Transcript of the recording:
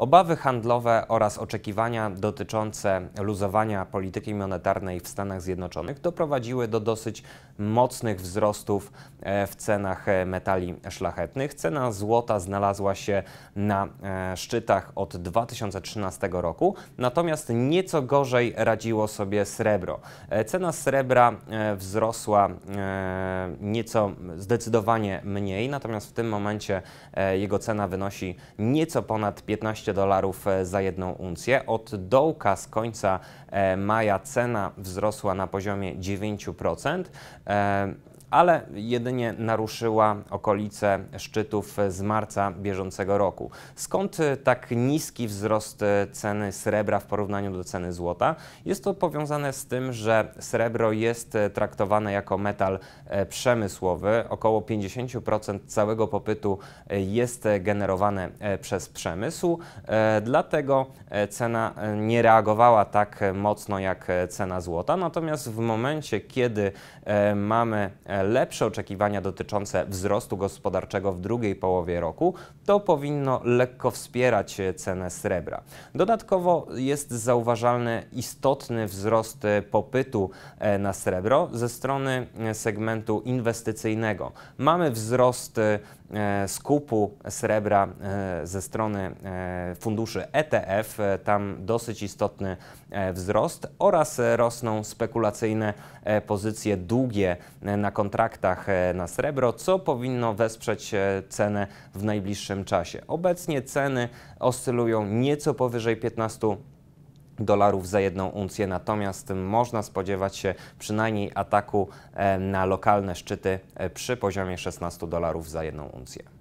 Obawy handlowe oraz oczekiwania dotyczące luzowania polityki monetarnej w Stanach Zjednoczonych doprowadziły do dosyć mocnych wzrostów e, w cenach e, metali szlachetnych. Cena złota znalazła się na e, szczytach od 2013 roku, natomiast nieco gorzej radziło sobie srebro. Cena srebra wzrosła nieco zdecydowanie mniej, natomiast w tym momencie jego cena wynosi nieco ponad 15 dolarów za jedną uncję. Od dołka z końca maja cena wzrosła na poziomie 9% ale jedynie naruszyła okolice szczytów z marca bieżącego roku. Skąd tak niski wzrost ceny srebra w porównaniu do ceny złota? Jest to powiązane z tym, że srebro jest traktowane jako metal e, przemysłowy. Około 50% całego popytu e, jest generowane e, przez przemysł, dlatego cena nie reagowała tak mocno jak cena złota. Natomiast w momencie, kiedy mamy lepsze oczekiwania dotyczące wzrostu gospodarczego w drugiej połowie roku, to powinno lekko wspierać cenę srebra. Dodatkowo jest zauważalny istotny wzrost popytu e, na srebro ze strony segmentu inwestycyjnego. Mamy wzrost E, skupu srebra e, ze strony e, funduszy ETF, tam dosyć istotny wzrost oraz rosną spekulacyjne pozycje długie na kontraktach na srebro, co powinno wesprzeć cenę w najbliższym czasie. Obecnie ceny oscylują nieco powyżej 15 dolarów za jedną uncję, natomiast można spodziewać się przynajmniej ataku e, na lokalne szczyty e, przy poziomie 16 dolarów za jedną uncję.